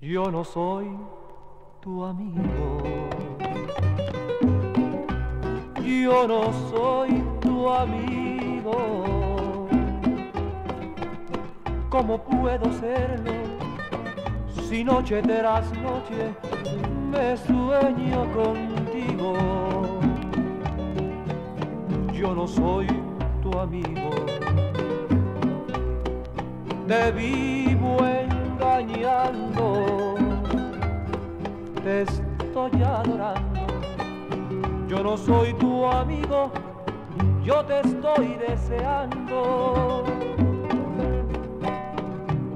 Yo no soy tu amigo. Yo no soy tu amigo. ¿Cómo puedo serlo si noche tras noche me sueño contigo? Yo no soy tu amigo. Te vivo te estoy adorando. Yo no soy tu amigo, yo te estoy deseando.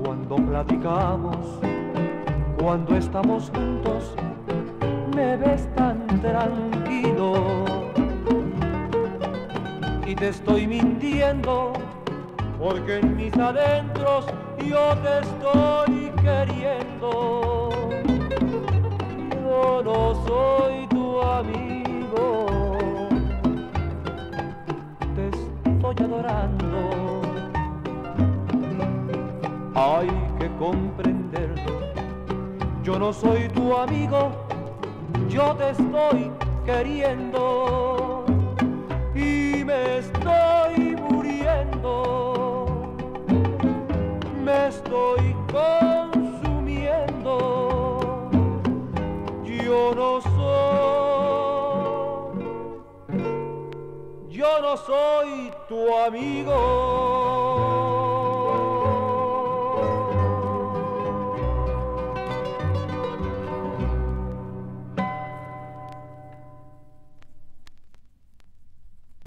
Cuando platicamos, cuando estamos juntos, me ves tan tranquilo. Y te estoy mintiendo, porque en mis adentros yo te estoy Yo soy tu amigo, te estoy adorando. Hay que comprenderlo, yo no soy tu amigo, yo te estoy queriendo. Y me estoy muriendo, me estoy soy tu amigo.